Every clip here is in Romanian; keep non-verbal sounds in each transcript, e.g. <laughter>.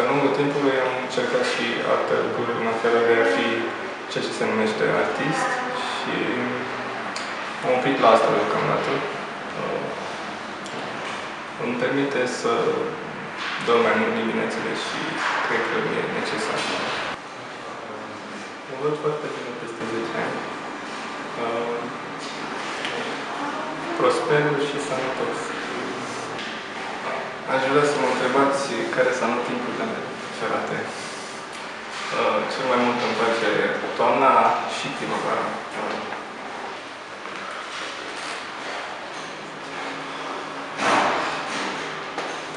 de-a lungul timpului am încercat și alte lucruri în afară de a fi ceea ce se numește artist și am oprit la asta deocamdată. Uh, îmi permite să dorm mai mult diminețile și cred că e necesar. Mă văd foarte bine peste 10 ani. Uh, prosper și sănătos. Aș vrea să mă întrebați care sunt timpurile mele ferate. Uh, cel mai mult îmi place toamna și primăvara. Uh,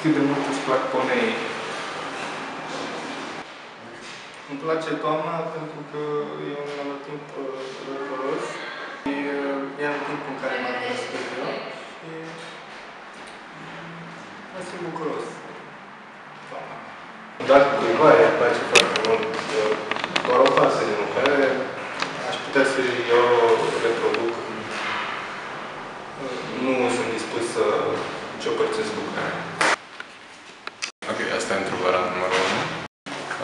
cât de mult îți plac ponei. Îmi place toamna pentru că e un anotimp răcoros. E, e anotimpul în care mă născut eu și mă simt bucuros. Toamna. Dar cuiva îi place foarte mult doar o pasă din care aș putea să eu reproduc. Nu sunt dispus să ciopărțesc lucrarea. Ok, asta e întrebarea numărul 1.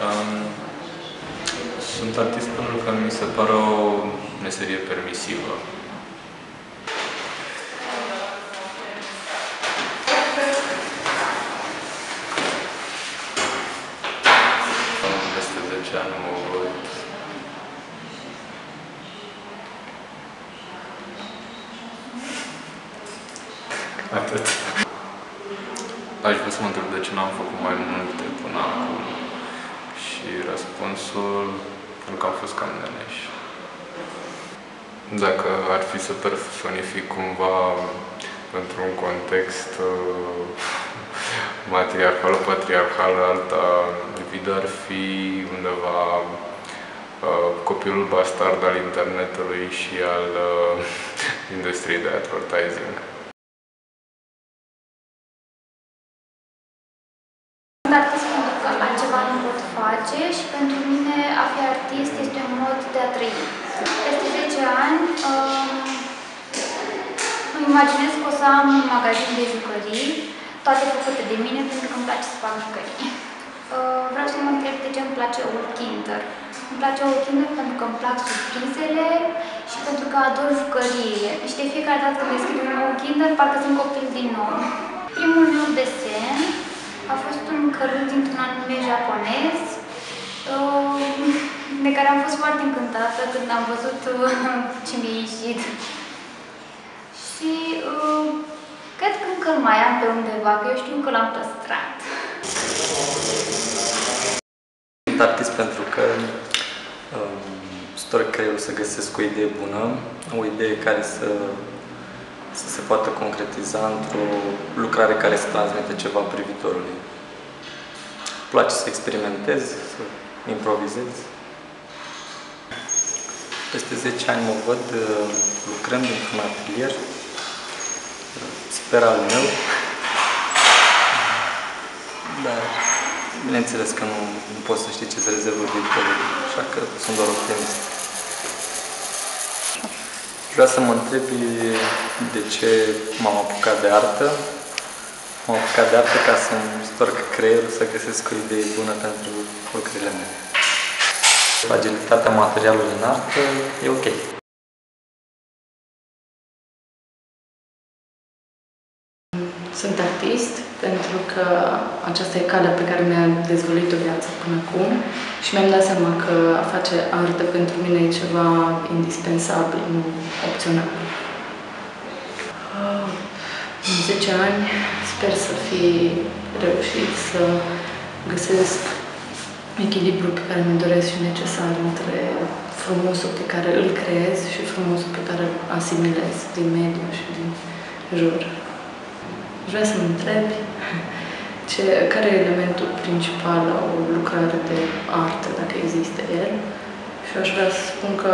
Um, sunt artist pentru că mi se pare o meserie permisivă. Peste 10 ani mă văd Atât. Aș vrea să mă întreb de ce n-am făcut mai multe până acum. Și răspunsul, pentru că am fost cam neneș. Dacă ar fi să personific cumva într-un context uh, matriarhal-patriarhal, alta vidă ar fi undeva uh, copilul bastard al internetului și al uh, <laughs> industriei de advertising. Artist pentru că altceva nu pot face și pentru mine a fi artist este un mod de a trăi. Peste 10 ani um, îmi imaginez că o să am un magazin de jucării, toate făcute de mine pentru că îmi place să fac jucării. Uh, vreau să mă întreb de ce îmi place Old Kinder. Îmi place Old Kinder pentru că îmi plac surprizele și pentru că ador jucăriile. Și de fiecare dată când deschid un nou Kinder, parcă sunt copil din nou. Primul meu desen a fost un căruț dintr-un anime japonez uh, de care am fost foarte încântată când am văzut uh, ce mi-a ieșit. Și uh, cred că încă îl mai am pe undeva, că eu știu că l-am păstrat. Sunt artist pentru că um, stor creierul să găsesc o idee bună, o idee care să, să se poată concretiza într-o lucrare care să transmite ceva privitorului. Îmi place să experimentez, să improvizez. Peste 10 ani mă văd uh, lucrând într-un atelier, sper al meu, dar bineînțeles că nu, nu pot să știi ce se rezervă viitorul, așa că sunt doar optimist. Vreau să mă întreb de ce m-am apucat de artă. M-am apucat de artă ca să-mi storc creierul, să găsesc o idee bună pentru lucrurile mele. Agilitatea materialului în artă e ok. Sunt artist pentru că aceasta e calea pe care mi-a dezvăluit-o viața până acum și mi-am dat seama că a face artă pentru mine e ceva indispensabil, nu opțional. Ah, În 10 ani sper să fi reușit să găsesc echilibru pe care mi doresc și necesar între frumosul pe care îl creez și frumosul pe care îl asimilez din mediu și din jur. Aș vrea să mă întreb ce, care e elementul principal la o lucrare de artă, dacă există el. Și aș vrea să spun că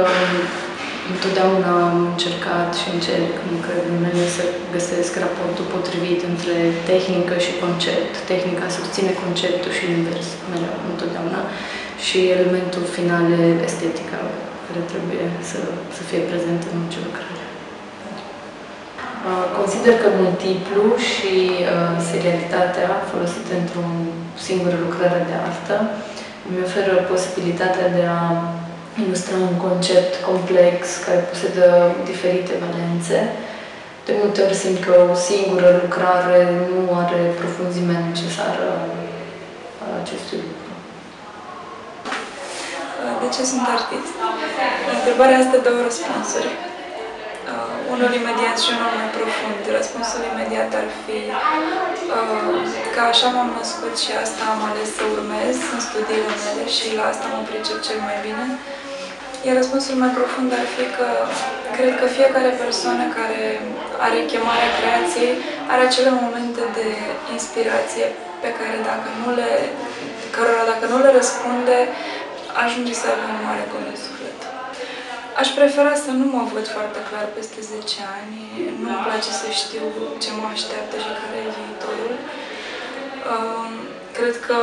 întotdeauna am încercat și încerc în lucrările mele să găsesc raportul potrivit între tehnică și concept. Tehnica susține conceptul și invers, mereu, întotdeauna. Și elementul final e estetica, care trebuie să, să fie prezent în orice lucrare. Uh, Consider că multiplu și uh, serialitatea folosite într-un singură lucrare de artă. Îmi oferă posibilitatea de a ilustra un concept complex care posedă diferite valențe. De multe ori simt că o singură lucrare nu are profunzimea necesară a acestui lucru. De ce sunt artist? Întrebarea asta două răspunsuri. Uh, unul imediat și unul mai profund. Răspunsul imediat ar fi uh, că așa m-am născut și asta am ales să urmez în studiile mele și la asta mă pricep cel mai bine. Iar răspunsul mai profund ar fi că cred că fiecare persoană care are chemarea creației are acele momente de inspirație pe care dacă nu le, cărora dacă nu le răspunde, ajunge să aibă un mare gol în suflet. Aș prefera să nu mă văd foarte clar peste 10 ani. Nu-mi place să știu ce mă așteaptă și care e viitorul. Um, cred că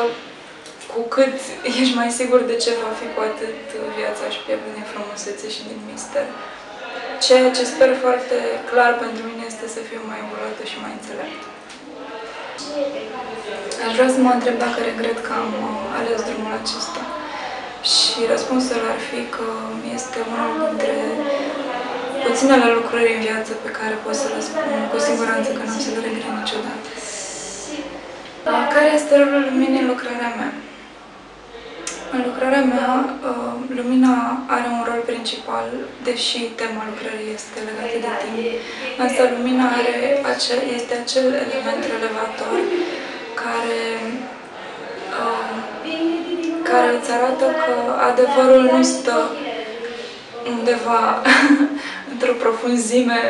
cu cât ești mai sigur de ce va fi, cu atât viața își pierde din frumusețe și din mister. Ceea ce sper foarte clar pentru mine este să fiu mai evoluată și mai înțeleaptă. Aș vrea să mă întreb dacă regret că am ales drumul acesta. Și răspunsul ar fi că este unul dintre puținele lucruri în viață pe care pot să le spun cu siguranță că nu o să le regret niciodată. Care este rolul luminii în lucrarea mea? În lucrarea mea, uh, lumina are un rol principal, deși tema lucrării este legată de timp, însă lumina are acel, este acel element relevator care, uh, care îți arată că adevărul nu stă undeva <laughs> într-o profunzime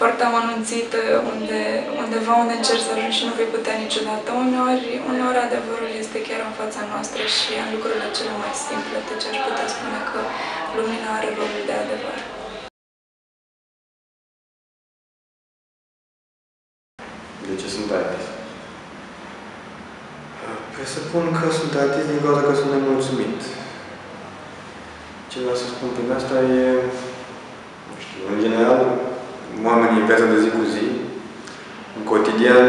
foarte amănunțită, unde, undeva unde încerci să ajungi și nu vei putea niciodată. Uneori, uneori adevărul este chiar în fața noastră și în lucrurile cele mai simple, deci aș putea spune că lumina are rolul de adevăr. De ce sunt artist? Presupun că sunt artist din cauza că sunt nemulțumit. Ce vreau să spun prin asta e, nu știu, în general, oamenii în viața de zi cu zi, în cotidian,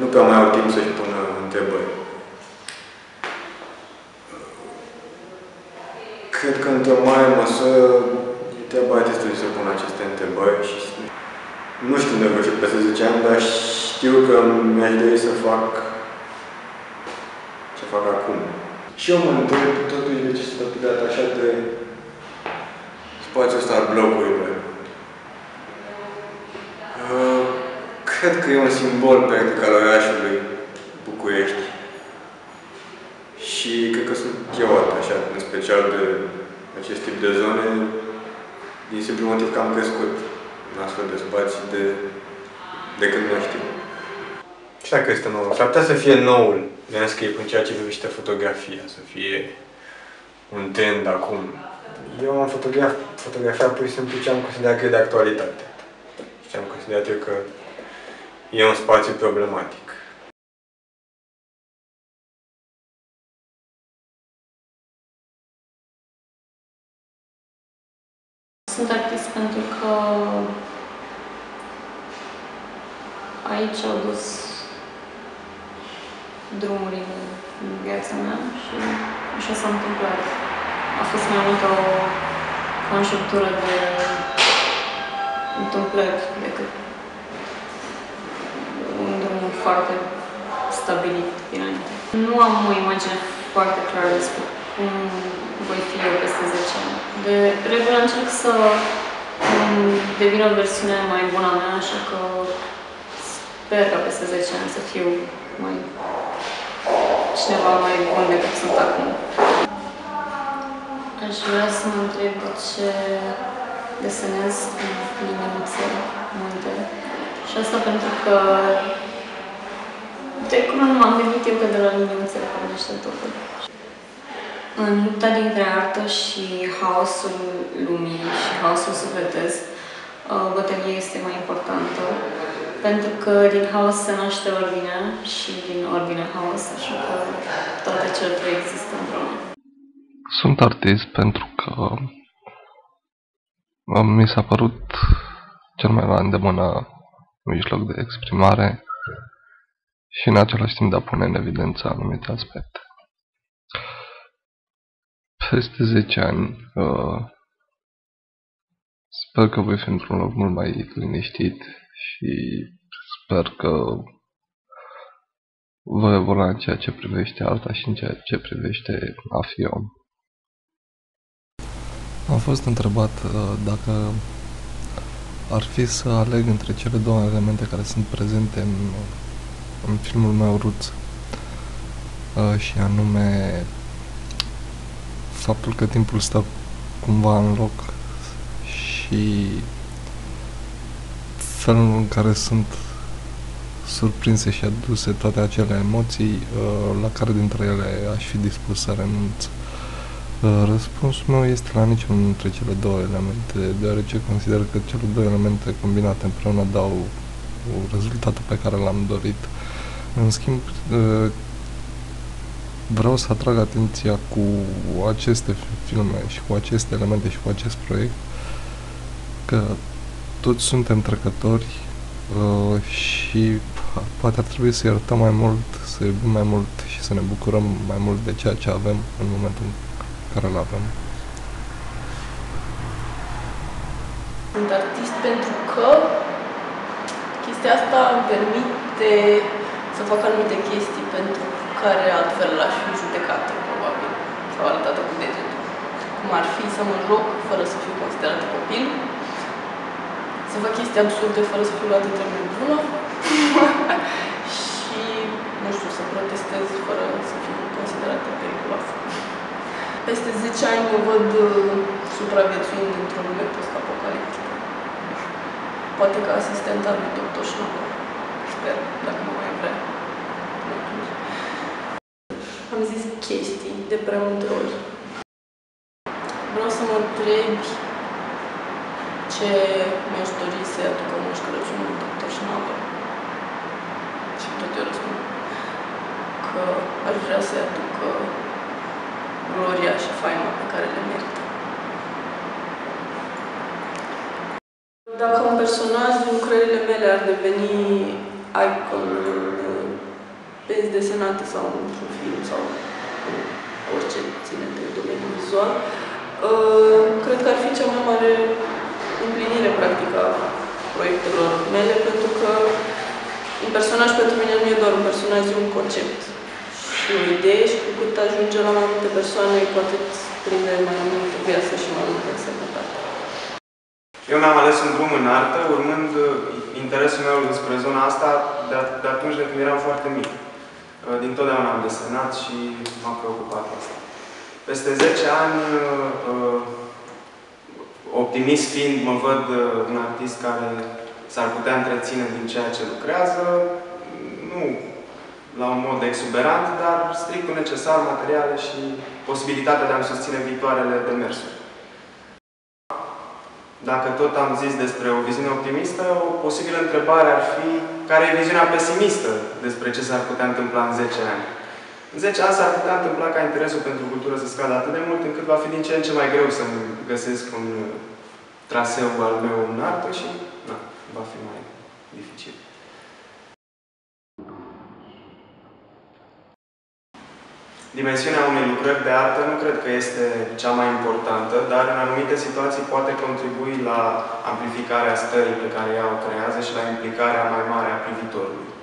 nu prea mai au timp să-și pună întrebări. Cred că, într-o mare măsură, e treaba artistului să pună aceste întrebări și nu știu de ce peste 10 ani, dar știu că mi-aș dori să fac ce fac acum. Și eu mă întreb totuși de ce s-a dat așa de spațiul ăsta al blocurilor. Uh, cred că e un simbol, practic, al orașului București. Și cred că sunt chiot, așa, în special de acest tip de zone, din simplu motiv că am crescut în astfel de spații de, de când nu știu. Și dacă este nou, s-ar putea să fie noul landscape în ceea ce privește fotografia, să fie un trend acum. Eu am fotograf, fotografiat pur și simplu ce am considerat că e de actualitate. Și am considerat eu că e un spațiu problematic. Sunt artist pentru că aici au dus drumurile în viața mea și așa s-a întâmplat. A fost mai mult o conjunctură de întâmplări decât un drum foarte stabilit dinainte. Nu am o imagine foarte clară despre cum voi fi eu peste 10 ani. De regulă încerc să devin o versiune mai bună a mea, așa că sper că peste 10 ani să fiu mai cineva mai bun decât sunt acum. Aș vrea să mă întreb de ce desenez cu liniuțe multe. Și asta pentru că de cum nu m-am gândit eu că de la liniuțe pornește totul. În lupta dintre artă și haosul lumii și haosul sufletesc, uh, bătălia este mai importantă, pentru că din haos se naște ordinea și din ordine haos, așa că toate cele trei există împreună. Sunt artist pentru că mi s-a părut cel mai la îndemână mijloc de exprimare și în același timp de a pune în evidență anumite aspecte. Peste 10 ani uh, sper că voi fi într-un loc mult mai liniștit și sper că voi evolua în ceea ce privește alta și în ceea ce privește a fi om. Am fost întrebat uh, dacă ar fi să aleg între cele două elemente care sunt prezente în, în filmul meu Roots uh, și anume faptul că timpul stă cumva în loc și felul în care sunt surprinse și aduse toate acele emoții uh, la care dintre ele aș fi dispus să renunț. Uh, răspunsul meu este la niciunul dintre cele două elemente, deoarece consider că cele două elemente combinate împreună dau rezultatul pe care l-am dorit. În schimb, uh, vreau să atrag atenția cu aceste filme și cu aceste elemente și cu acest proiect că toți suntem trecători uh, și poate ar trebui să iertăm mai mult, să iubim mai mult și să ne bucurăm mai mult de ceea ce avem în momentul în care îl avem. Sunt artist pentru că chestia asta îmi permite să fac anumite chestii pentru care altfel l-aș fi judecată, probabil, sau arătată cu degetul. Cum ar fi să mă joc fără să fiu considerat copil, să fac chestii absurde fără să fiu luată drept bună <laughs> și, nu știu, să protestez fără să fiu considerată periculoasă. Peste 10 ani mă văd uh, supraviețuind într-o lume post-apocaliptică. Poate ca asistent al lui Dr. Schnabel. Sper, dacă mă mai vrea. Am zis chestii de prea multe ori. Vreau să mă întrebi ce mi-aș dori să-i aducă Moș Crăciun lui Dr. Schnabel. Și tot eu răspund că aș vrea să-i aducă gloria și faima pe care le merită. Dacă un personaj din lucrările mele ar deveni icon în benzi desenate sau într-un film sau orice ține de domeniul vizual, uh, cred că ar fi cea mai mare împlinire practică a proiectelor mele, pentru că un personaj pentru mine nu e doar un personaj, e un concept și o idee și cu cât ajunge la mai multe persoane, cu atât prinde mai multă viață și mai multă însemnătate. Eu mi-am ales un drum în artă, urmând interesul meu spre zona asta de, de atunci de când eram foarte mic. Din totdeauna am desenat și m-a preocupat asta. Peste 10 ani, optimist fiind, mă văd un artist care s-ar putea întreține din ceea ce lucrează, nu la un mod exuberant, dar strict necesar, materiale și posibilitatea de a-mi susține viitoarele demersuri. Dacă tot am zis despre o viziune optimistă, o posibilă întrebare ar fi care e viziunea pesimistă despre ce s-ar putea întâmpla în 10 ani. În 10 ani s-ar putea întâmpla ca interesul pentru cultură să scadă atât de mult încât va fi din ce în ce mai greu să-mi găsesc un traseu al meu în artă și na, va fi mai dificil. Dimensiunea unei lucrări de artă nu cred că este cea mai importantă, dar în anumite situații poate contribui la amplificarea stării pe care ea o creează și la implicarea mai mare a privitorului.